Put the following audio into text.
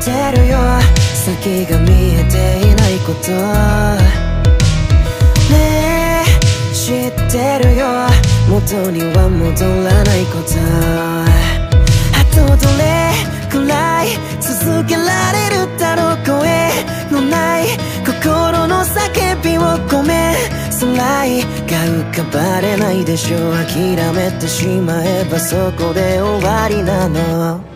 てるよ。先が見えていないこと。ねえ知ってるよ。元には戻らないこと。あとどれくらい続けられるだろう声のない心の叫びを込め空が浮かばれないでしょう。諦めてしまえばそこで終わりなの。